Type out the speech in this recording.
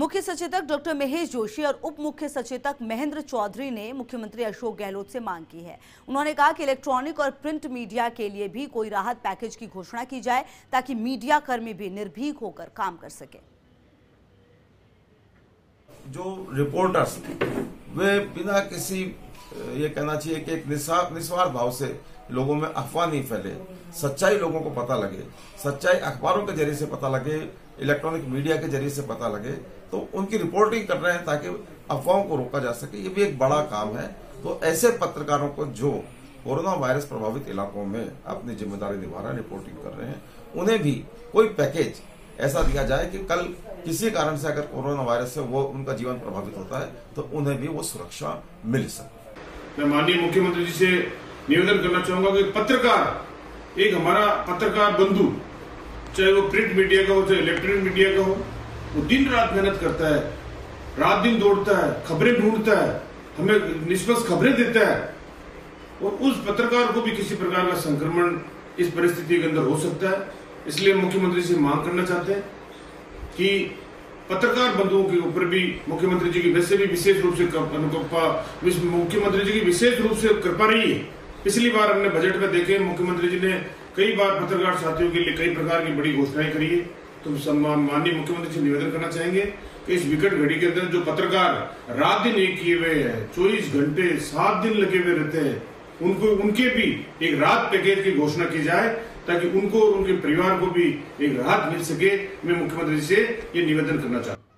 मुख्य सचेतक डॉक्टर महेश जोशी और उप मुख्य सचेतक महेंद्र चौधरी ने मुख्यमंत्री अशोक गहलोत से मांग की है। उन्होंने कहा कि इलेक्ट्रॉनिक और प्रिंट मीडिया के लिए भी कोई राहत पैकेज की घोषणा की जाए ताकि मीडिया कर्मी भी निर्भीक होकर काम कर सके। जो रिपोर्टर्स वे बिना किसी ये कहना चाहिए कि एक निस्वार्थ भाव से लोगों में अफवाह नहीं फैले। सच्चाई लोगों को पता लगे। सच्चाई अखबारों के ज़रिए से पता लगे, इलेक्ट्रॉनिक मीडिया के ज़रिए से पता लगे। तो उनकी रिपोर्टिंग कर रहे हैं ताकि अफवाहों को रोका जा सके। ये भी एक बड़ा काम है। तो ऐसे पत्रकारों को जो कोरोना वायरस प्रभावित इलाकों में अपनी ज़िम्मेदारी निभा रहे हैं, रिपोर्टिंग कर रहे हैं, उन्हें भी कोई पैकेज ऐसा दिया जाए कि कल किसी कारण से अगर कोरोना वायरस से वो उनका जीवन प्रभावित होता है तो उन्हें भी वो सुरक्षा मिल सके। मैं माननीय मुख्यमंत्री जी से निवेदन करना चाहूँगा कि पत्रकार, एक हमारा पत्रकार बंधु, चाहे वो प्रिंट मीडिया का हो, चाहे इलेक्ट्रॉनिक मीडिया का हो, वो दिन रात मेहनत करता है, रात दिन दौड़ता है, खबरें ढूंढता है, हमें निष्पक्ष खबरें देता है। और उस पत्रकार को भी किसी प्रकार का संक्रमण इस परिस्थिति के अंदर हो सकता है। इसलिए मुख्यमंत्री से मांग करना चाहते हैं कि पत्रकार बंधुओं के ऊपर भी, मुख्यमंत्री जी की वैसे भी विशेष रूप से अनुकंपा मुख्यमंत्री जी की विशेष रूप से कृपा रही है। पिछली बार हमने बजट में देखे, मुख्यमंत्री जी ने कई बार पत्रकार साथियों के लिए कई प्रकार की बड़ी घोषणाएँ करी है। तो सम्मान माननीय मुख्यमंत्री से निवेदन करना चाहेंगे कि इस विकट घड़ी के अंदर जो पत्रकार रात दिन एक किए हुए हैं, चौबीस घंटे, सात दिन लगे हुए रहते हैं, उनको उनके भी एक रात पैकेज की घोषणा की जाए ताकि उनको और उनके परिवार को भी एक राहत मिल सके। मैं मुख्यमंत्री से ये निवेदन करना चाहता